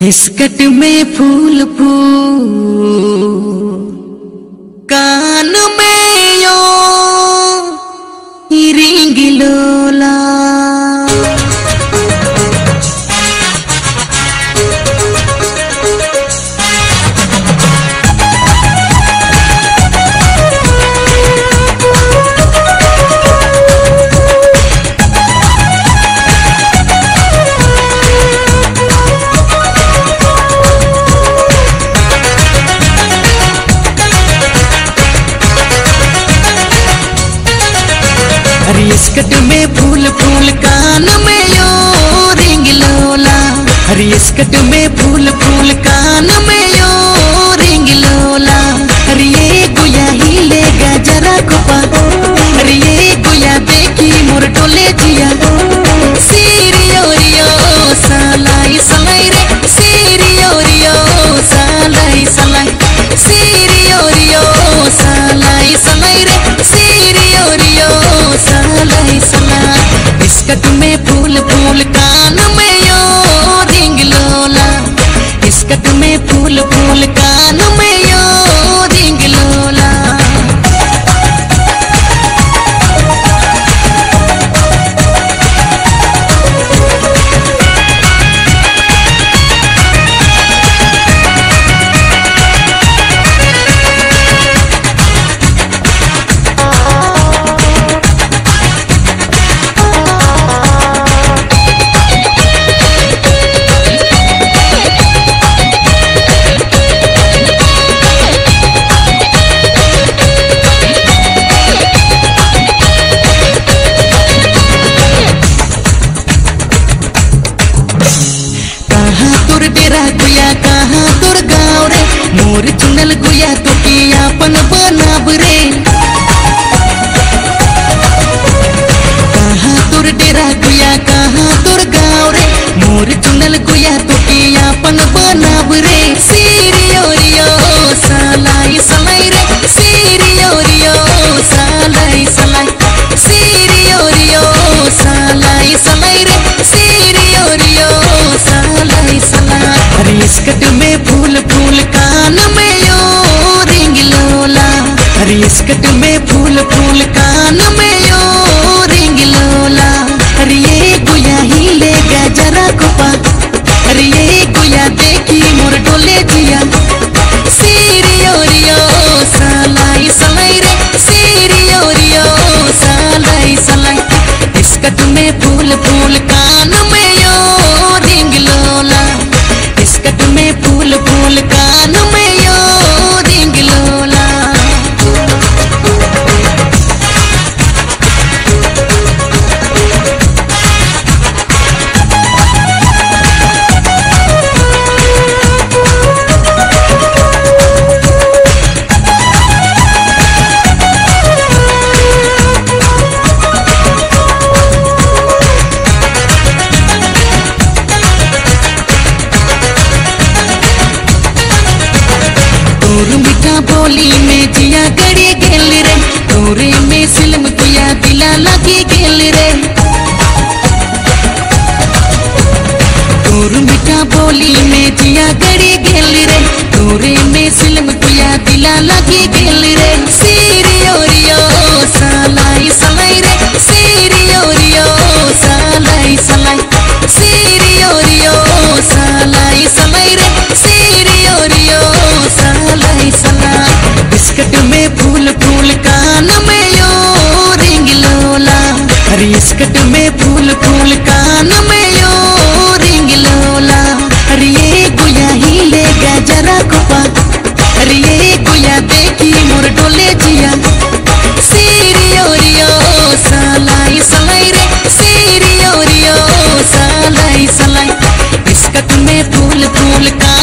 Biscuit में फूल फूल कान में skirt में फूल फूल कान में यो रिंग लोला। हरी स्कर्ट में फूल फूल कान में यो मोर चुनल गुया तो के आपन बनाब रे। Yeah, सलाई सलाई। बिस्कट में फूल फूल का